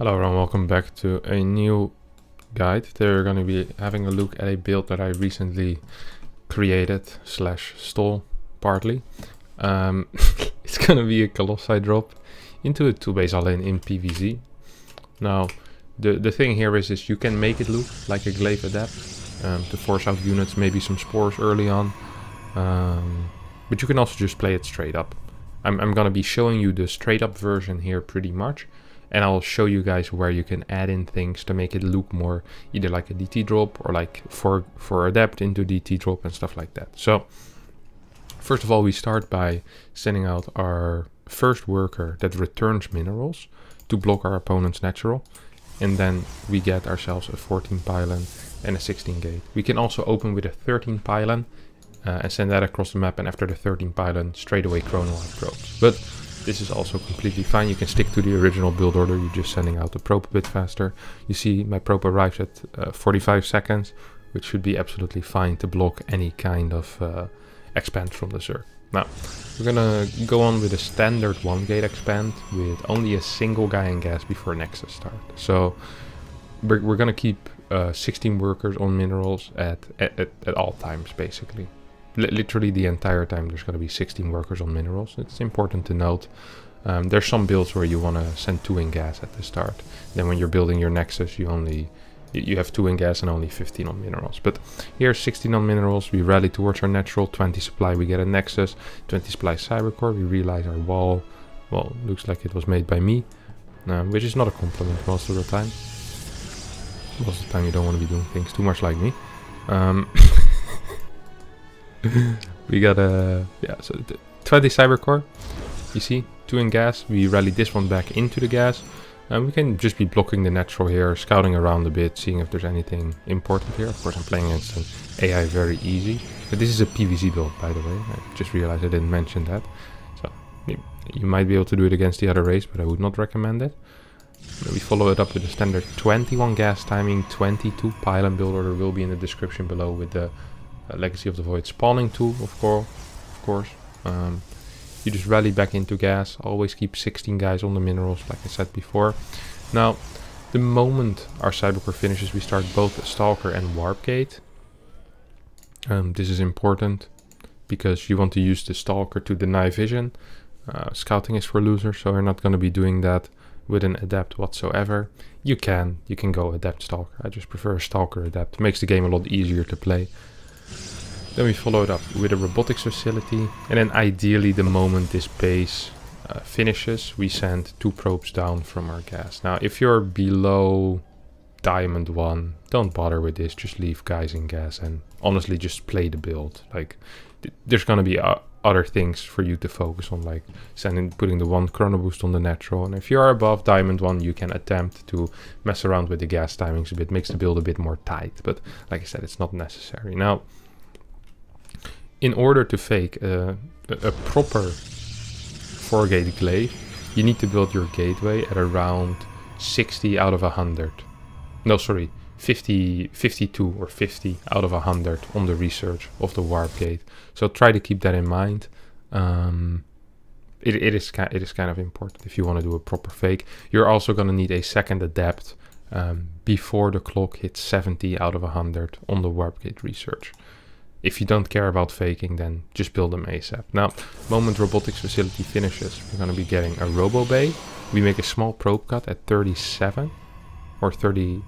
Hello everyone, welcome back to a new guide. We're going to be having a look at a build that I recently created slash stole partly. Um, it's going to be a Colossi drop into a 2 base all-in in PVZ. Now the, the thing here is, is you can make it look like a Glaive Adept um, to force out units, maybe some spores early on. Um, but you can also just play it straight up. I'm, I'm going to be showing you the straight up version here pretty much and I'll show you guys where you can add in things to make it look more either like a DT drop or like for for adept into DT drop and stuff like that. So first of all we start by sending out our first worker that returns minerals to block our opponent's natural and then we get ourselves a 14 pylon and a 16 gate. We can also open with a 13 pylon uh, and send that across the map and after the 13 pylon straight away chrono out probes. But this is also completely fine. You can stick to the original build order. You're just sending out the probe a bit faster. You see my probe arrives at uh, 45 seconds, which should be absolutely fine to block any kind of uh, expand from the Zerg. Now, we're gonna go on with a standard one gate expand with only a single guy in gas before Nexus start. So we're, we're gonna keep uh, 16 workers on minerals at, at, at all times basically literally the entire time there's going to be 16 workers on minerals. It's important to note. Um, there's some builds where you want to send two in gas at the start. Then when you're building your nexus, you only you have two in gas and only 15 on minerals. But here 16 on minerals, we rally towards our natural, 20 supply we get a nexus, 20 supply cybercore, we realize our wall, well, looks like it was made by me, um, which is not a compliment most of the time. Most of the time you don't want to be doing things too much like me. Um, we got a yeah so 20 cybercore. You see two in gas. We rally this one back into the gas. And we can just be blocking the natural here scouting around a bit seeing if there's anything important here. Of course i'm playing against an ai very easy. But this is a pvz build by the way. I just realized i didn't mention that. So you might be able to do it against the other race but i would not recommend it. We follow it up with a standard 21 gas timing 22 pylon build order will be in the description below with the uh, Legacy of the Void spawning tool, of course. Of course. Um, you just rally back into gas. Always keep 16 guys on the minerals, like I said before. Now, the moment our Cybercore finishes, we start both Stalker and Warp Gate. Um, this is important because you want to use the Stalker to deny vision. Uh, scouting is for losers, so we're not going to be doing that with an Adept whatsoever. You can, you can go Adept Stalker. I just prefer Stalker Adept. Makes the game a lot easier to play. Then we follow it up with a robotics facility. And then ideally the moment this base uh, finishes, we send two probes down from our gas. Now if you're below diamond 1, don't bother with this. Just leave guys in gas and honestly just play the build. Like th there's gonna be uh, other things for you to focus on like sending putting the one chrono boost on the natural and if you are above diamond one you can attempt to mess around with the gas timings a bit makes the build a bit more tight but like i said it's not necessary now in order to fake a, a proper 4 gate glaive, you need to build your gateway at around 60 out of 100. No, sorry, 50, 52 or 50 out of 100 on the research of the warp gate. So try to keep that in mind. Um, it, it, is, it is kind of important if you want to do a proper fake. You're also going to need a second adept um, before the clock hits 70 out of 100 on the warp gate research if you don't care about faking, then just build them ASAP. Now, moment robotics facility finishes, we're going to be getting a robo bay. We make a small probe cut at 37 or 30,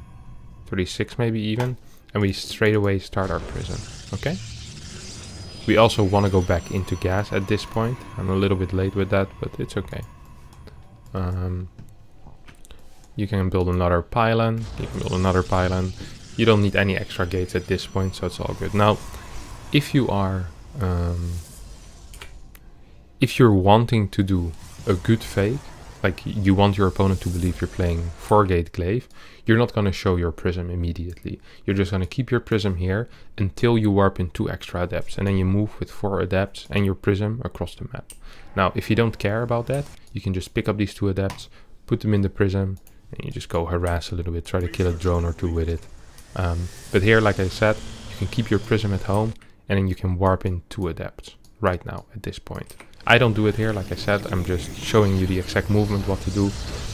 36 maybe even, and we straight away start our prism. Okay. We also want to go back into gas at this point. I'm a little bit late with that, but it's okay. Um, you can build another pylon. You can build another pylon. You don't need any extra gates at this point, so it's all good. Now, if you are um, if you're wanting to do a good fake like you want your opponent to believe you're playing 4 gate glaive you're not going to show your prism immediately. You're just going to keep your prism here until you warp in two extra adepts and then you move with four adepts and your prism across the map. Now if you don't care about that you can just pick up these two adepts put them in the prism and you just go harass a little bit try to kill a drone or two with it. Um, but here like i said you can keep your prism at home and then you can warp in two adepts right now at this point. I don't do it here, like I said, I'm just showing you the exact movement, what to do.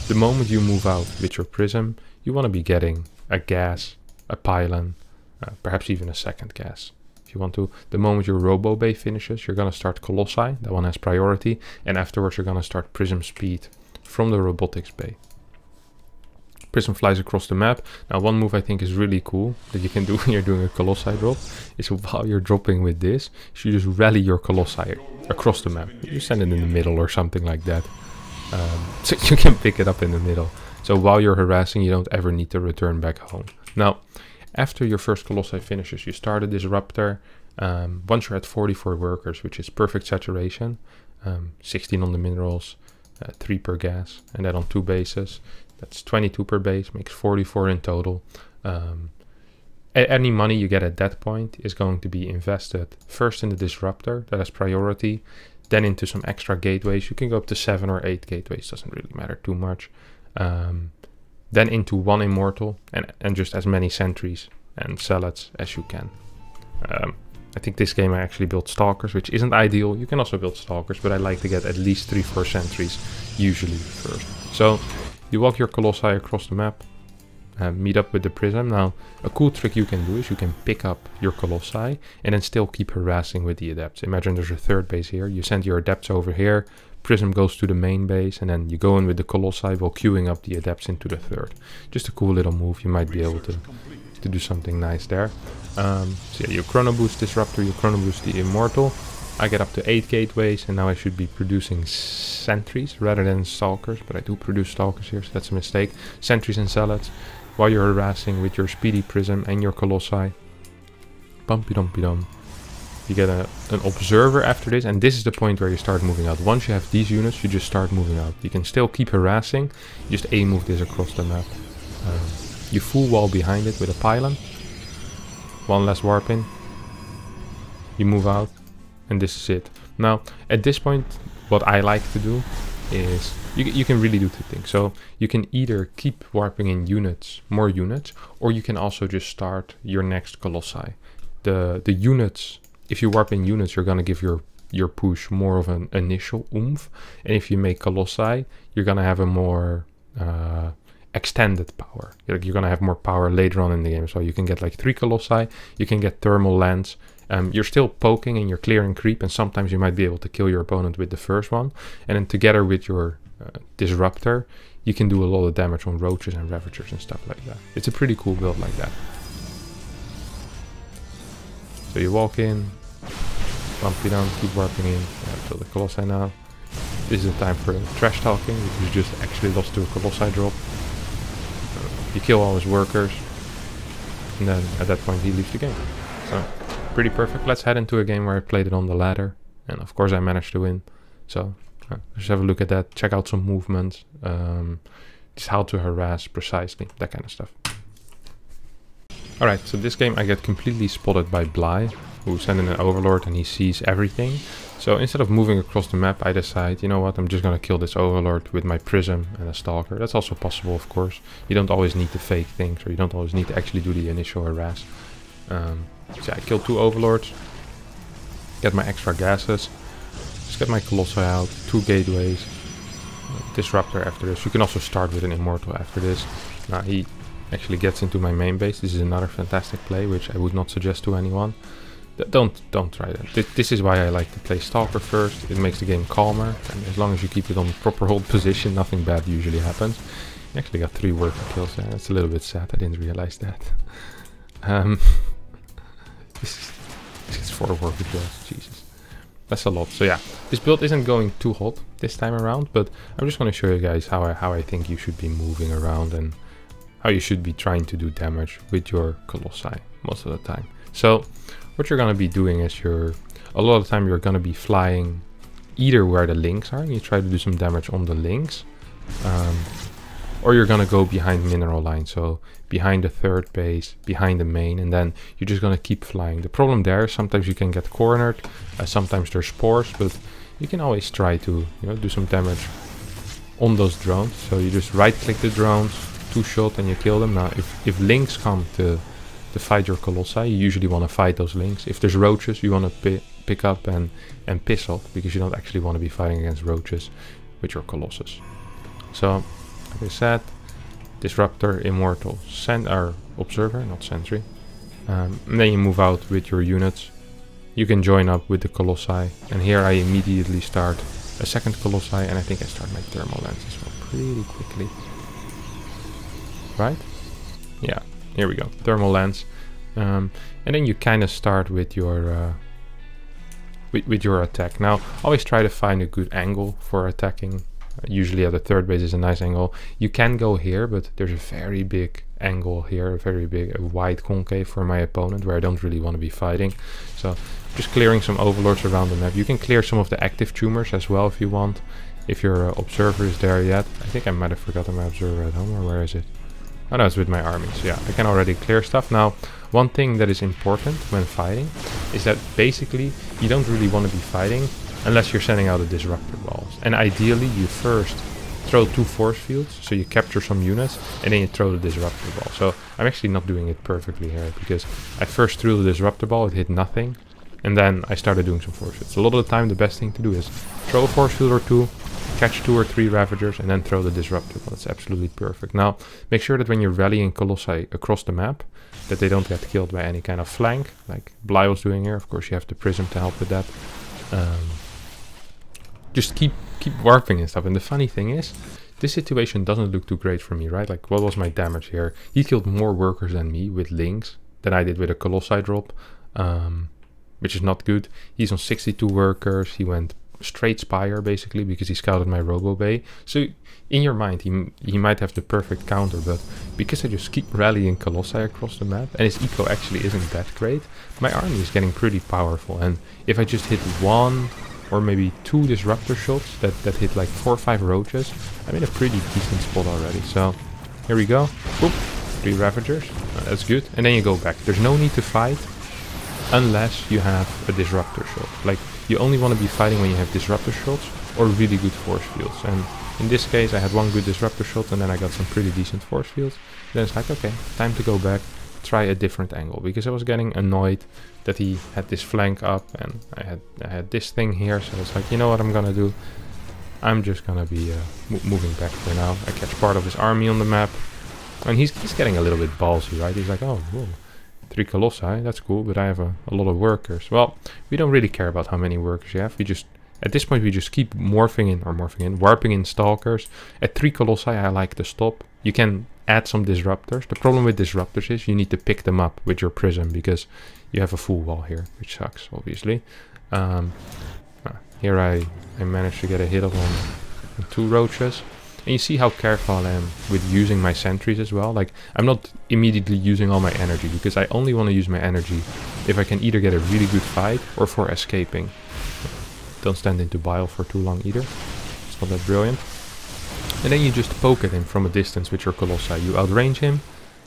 the moment you move out with your prism, you want to be getting a gas, a pylon, uh, perhaps even a second gas. If you want to, the moment your Robo Bay finishes, you're going to start Colossi, that one has priority, and afterwards you're going to start Prism Speed from the Robotics Bay. Prism flies across the map. Now one move I think is really cool that you can do when you're doing a Colossi drop is while you're dropping with this, you just rally your Colossi across the map. You send it in the middle or something like that. Um, so you can pick it up in the middle. So while you're harassing, you don't ever need to return back home. Now, after your first Colossi finishes, you start a Disruptor. Um, once you're at 44 workers, which is perfect saturation, um, 16 on the minerals, uh, 3 per gas, and then on two bases. That's 22 per base, makes 44 in total. Um, any money you get at that point is going to be invested first in the disruptor that has priority, then into some extra gateways. You can go up to seven or eight gateways, doesn't really matter too much. Um, then into one immortal and, and just as many sentries and zealots as you can. Um, I think this game I actually built stalkers, which isn't ideal. You can also build stalkers, but I like to get at least three, four sentries usually first. So you walk your Colossi across the map, uh, meet up with the Prism. Now, a cool trick you can do is you can pick up your Colossi and then still keep harassing with the Adepts. Imagine there's a third base here. You send your Adepts over here, Prism goes to the main base, and then you go in with the Colossi while queuing up the Adepts into the third. Just a cool little move. You might be able to, to do something nice there. Um, so yeah, you Chrono Boost Disruptor, you Chrono Boost the Immortal. I get up to 8 gateways and now I should be producing sentries rather than stalkers, but I do produce stalkers here, so that's a mistake. Sentries and zealots while you're harassing with your speedy prism and your colossi. Bumpy dumpy dum. You get a, an observer after this, and this is the point where you start moving out. Once you have these units, you just start moving out. You can still keep harassing, just A move this across the map. Um, you full wall behind it with a pylon. One less warping. You move out, and this is it. Now, at this point, what I like to do is you, you can really do two things. So you can either keep warping in units, more units, or you can also just start your next Colossi. The, the units, if you warp in units, you're going to give your, your push more of an initial oomph. And if you make Colossi, you're going to have a more uh, extended power. You're, you're going to have more power later on in the game. So you can get like three Colossi, you can get thermal lance, um, you're still poking and you're clearing creep, and sometimes you might be able to kill your opponent with the first one. And then together with your uh, disruptor, you can do a lot of damage on roaches and ravagers and stuff like that. It's a pretty cool build like that. So you walk in, bump it down, keep warping in, build a Colossi now. This is the time for trash talking, which is just actually lost to a Colossi drop. You kill all his workers, and then at that point he leaves the game. So pretty perfect. Let's head into a game where I played it on the ladder. And of course I managed to win. So uh, just have a look at that. Check out some movements. Um, just how to harass precisely. That kind of stuff. Alright, so this game I get completely spotted by Bly, who sent in an overlord and he sees everything. So instead of moving across the map, I decide, you know what, I'm just gonna kill this overlord with my prism and a stalker. That's also possible, of course. You don't always need to fake things, or you don't always need to actually do the initial harass. Um, so I killed two overlords. Get my extra gases. Just get my colossi out. Two gateways. Disruptor after this. You can also start with an immortal after this. Now he actually gets into my main base. This is another fantastic play, which I would not suggest to anyone. don't don't try that. This, this is why I like to play Stalker first. It makes the game calmer. And as long as you keep it on the proper hold position, nothing bad usually happens. actually got three worker kills there. That's a little bit sad. I didn't realize that. Um, is four worker kills. Jesus. That's a lot. So yeah, this build isn't going too hot this time around, but I'm just going to show you guys how I, how I think you should be moving around and how you should be trying to do damage with your Colossi most of the time. So what you're going to be doing is you're, a lot of the time you're going to be flying either where the lings are, and you try to do some damage on the lings, um, or you're gonna go behind mineral line so behind the third base behind the main and then you're just gonna keep flying. The problem there sometimes you can get cornered uh, sometimes there's spores but you can always try to you know do some damage on those drones. So you just right click the drones two shot and you kill them. Now if if lings come to to fight your colossi you usually want to fight those lings. If there's roaches you want to pi pick up and and piss off because you don't actually want to be fighting against roaches with your colossus. So like I said, Disruptor, Immortal, Cent or Observer, not Sentry. Um, and then you move out with your units. You can join up with the Colossi. And here I immediately start a second Colossi and I think I start my Thermal Lance as well pretty quickly. Right? Yeah, here we go. Thermal Lance. Um, and then you kind of start with your uh, with, with your attack. Now, always try to find a good angle for attacking. Usually at the third base is a nice angle. You can go here, but there's a very big angle here, a very big, a wide concave for my opponent where I don't really want to be fighting. So just clearing some overlords around the map. You can clear some of the active tumors as well if you want. If your uh, observer is there yet. I think I might have forgotten my observer at home, or where is it? Oh no, it's with my armies. Yeah, I can already clear stuff. Now, one thing that is important when fighting is that basically you don't really want to be fighting unless you're sending out a disruptor And ideally you first throw two force fields, so you capture some units, and then you throw the disruptor ball. So I'm actually not doing it perfectly here, because I first threw the disruptor ball, it hit nothing, and then I started doing some force fields. A lot of the time the best thing to do is throw a force field or two, catch two or three Ravagers, and then throw the Disruptor. Well, that's absolutely perfect. Now, make sure that when you're rallying Colossi across the map, that they don't get killed by any kind of flank, like Bly was doing here. Of course, you have the Prism to help with that. Um, just keep keep warping and stuff. And the funny thing is, this situation doesn't look too great for me, right? Like, what was my damage here? He killed more workers than me with lings than I did with a Colossi drop, um, which is not good. He's on 62 workers. He went straight spire basically because he scouted my robo bay. So in your mind he he might have the perfect counter, but because I just keep rallying colossi across the map and his eco actually isn't that great, my army is getting pretty powerful. And if I just hit one or maybe two disruptor shots that that hit like four or five roaches, I'm in a pretty decent spot already. So here we go. Boop. Three ravagers. Uh, that's good. And then you go back. There's no need to fight unless you have a disruptor shot. Like you only want to be fighting when you have disruptor shots or really good force fields. And in this case I had one good disruptor shot and then I got some pretty decent force fields. Then it's like, okay, time to go back, try a different angle. Because I was getting annoyed that he had this flank up and I had I had this thing here. So it's like, you know what I'm gonna do? I'm just gonna be uh, moving back for now. I catch part of his army on the map. And he's, he's getting a little bit ballsy, right? He's like, oh, whoa three colossi, that's cool, but I have a, a, lot of workers. Well, we don't really care about how many workers you have. We just, at this point, we just keep morphing in, or morphing in, warping in stalkers. At three colossi, I like to stop. You can add some disruptors. The problem with disruptors is you need to pick them up with your prism, because you have a full wall here, which sucks, obviously. Um, uh, here I, I managed to get a hit on, on two roaches. And you see how careful I am with using my sentries as well. Like, I'm not immediately using all my energy, because I only want to use my energy if I can either get a really good fight or for escaping. Don't stand into bile for too long either. It's not that brilliant. And then you just poke at him from a distance with your Colossi. You outrange him.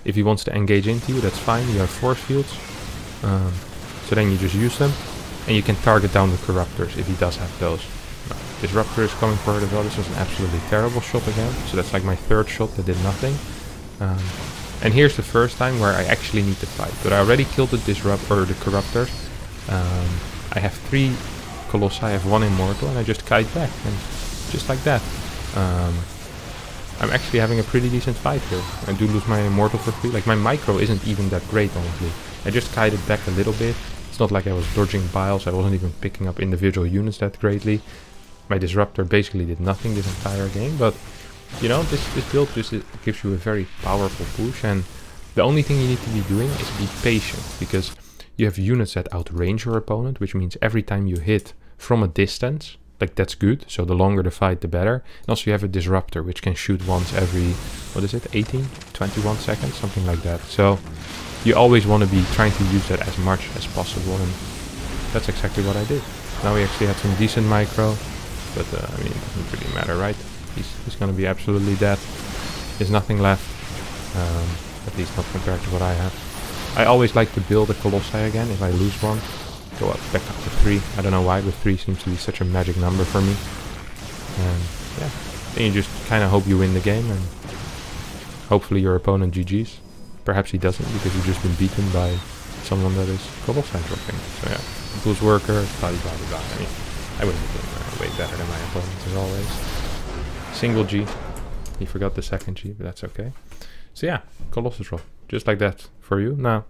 If he wants to engage into you, that's fine. You have force fields. Um, so then you just use them. And you can target down the Corruptors if he does have those. Disruptor is coming for her. as well. This was an absolutely terrible shot again. So that's like my third shot that did nothing. Um, and here's the first time where I actually need to fight. But I already killed the Disruptor, the Corruptors. Um, I have three Colossi, I have one Immortal, and I just kite back. And just like that. Um, I'm actually having a pretty decent fight here. I do lose my Immortal for free. Like, my Micro isn't even that great, honestly. I just kited back a little bit. It's not like I was dodging biles, I wasn't even picking up individual units that greatly my disruptor basically did nothing this entire game, but you know, this, this build just gives you a very powerful push and the only thing you need to be doing is be patient because you have units that outrange your opponent, which means every time you hit from a distance, like that's good, so the longer the fight the better. And also you have a disruptor which can shoot once every, what is it, 18, 21 seconds, something like that. So you always want to be trying to use that as much as possible and that's exactly what I did. Now we actually have some decent micro, but uh, I mean, it doesn't really matter, right? He's, he's gonna be absolutely dead. There's nothing left. Um, at least not compared to what I have. I always like to build a Colossi again if I lose one. Go up, back up to 3. I don't know why, but 3 seems to be such a magic number for me. And yeah, then you just kind of hope you win the game and hopefully your opponent GG's. Perhaps he doesn't because you've just been beaten by someone that is Colossi dropping. So yeah, Tools Worker, blah blah blah. I mean, I wouldn't doing that way better than my opponents as always. Single G. He forgot the second G, but that's okay. So yeah, Colossus roll. Just like that for you. Now,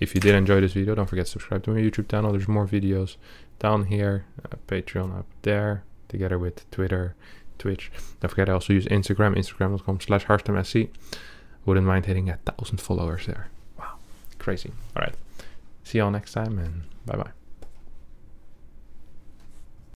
if you did enjoy this video, don't forget to subscribe to my YouTube channel. There's more videos down here, uh, Patreon up there, together with Twitter, Twitch. Don't forget I also use Instagram, instagram.com slash. Wouldn't mind hitting a thousand followers there. Wow, crazy. All right. See y'all next time and bye bye.